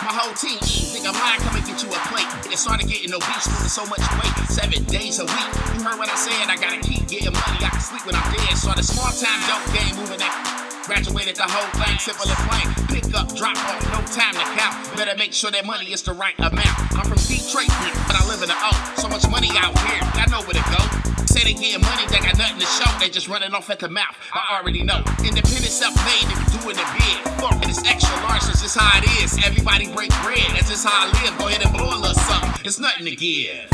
My whole team eat. Nigga, mine come and get you a plate. It started getting obese, losing so much weight. Seven days a week. You heard what I said? I gotta keep getting money. I can sleep when I'm dead. Started small time dope game, moving that. Graduated the whole thing, simple and plain. Pick up, drop off, no time to count. Better make sure that money is the right amount. I'm from Detroit, but I live in the O. So much money out here, I know where to go. Say they getting money, they got nothing to show. They just running off at the mouth. I already know. Independent, self-made, nigga doing it big. Fuck, and it's extra large, that's just how it is. Everybody break bread, that's just how I live. Go ahead and blow a little something. It's nothing to give.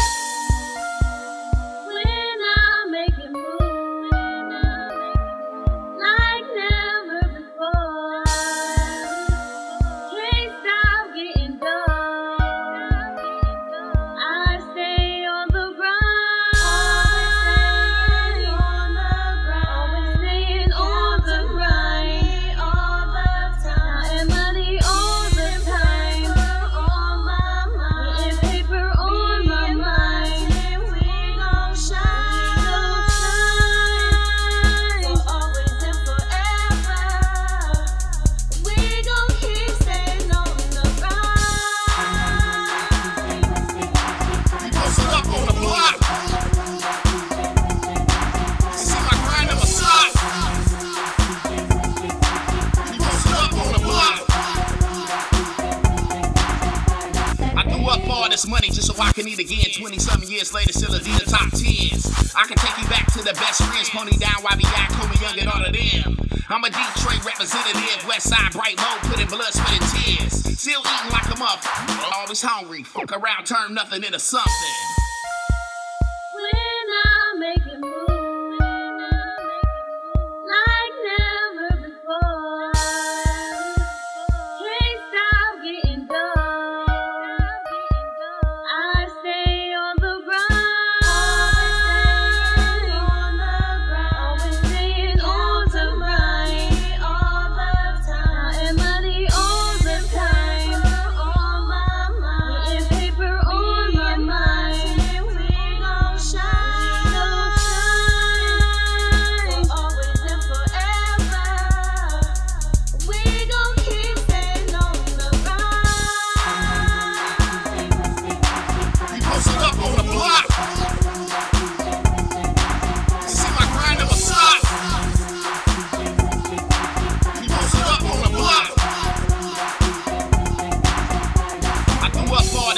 I threw up all this money just so I can eat again. 20 something years later, still a the top 10s. I can take you back to the best friends. Pony down, YBI, Kobe Young, and all of them. I'm a Detroit representative, West Side, Brightmoor, putting blood, sweat, and tears. Still eating like a muffin. Always hungry. Fuck around, turn nothing into something.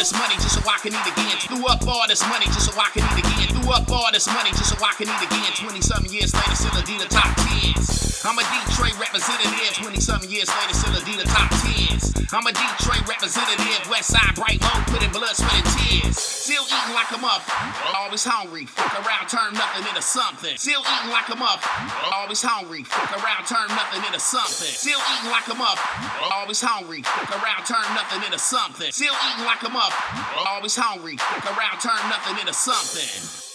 This money just so I can eat again. Threw up all this money just so I can eat again. Threw up all this money just so I can eat again. 20 something years later, still a the top 10s. I'm a Detroit representative. 20 something years later, still a the top 10s. I'm a Detroit representative. West Side, Brightmoor, putting blood, sweat, eating like a muffin. Always hungry. Fuck around, turn nothing into something. Still eating like a muffin. Always hungry. Fuck around, turn nothing into something. Still eating like a muffin. Always hungry. Fuck around, turn nothing into something. Still eating like a muffin. Always hungry. Fuck around, turn nothing into something.